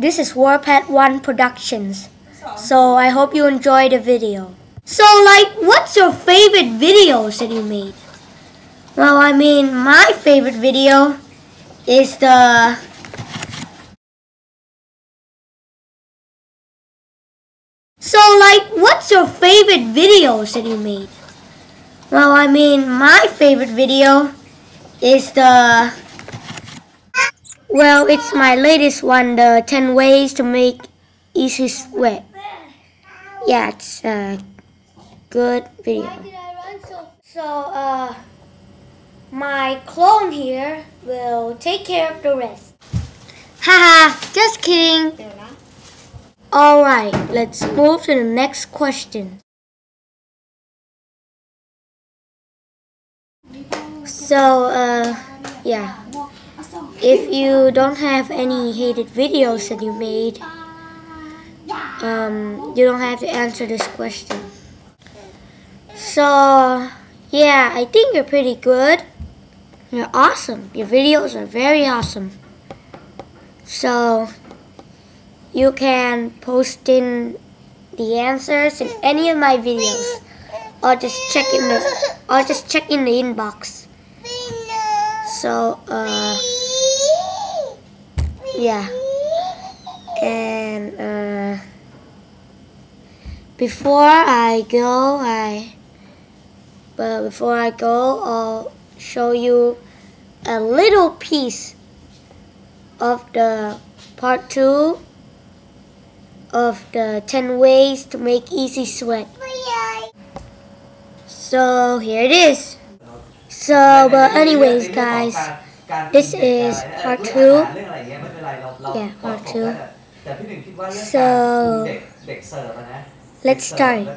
This is Worapat 1 Productions. So I hope you enjoy the video. So like, what's your favorite videos that you made? Well, I mean, my favorite video is the So like, what's your favorite videos that you made? Well, I mean, my favorite video is the well, it's my latest one, the 10 ways to make easy sweat. Yeah, it's a good video. So, uh, my clone here will take care of the rest. Haha, just kidding. Alright, let's move to the next question. So, uh, yeah. If you don't have any hated videos that you made, um, you don't have to answer this question. So, yeah, I think you're pretty good. You're awesome. Your videos are very awesome. So, you can post in the answers in any of my videos or just check in the or just check in the inbox so uh yeah and uh before I go I but before I go I'll show you a little piece of the part 2 of the 10 ways to make easy sweat. So here it is. So, but anyways guys, this is part 2. Yeah, part 2. So, let's start.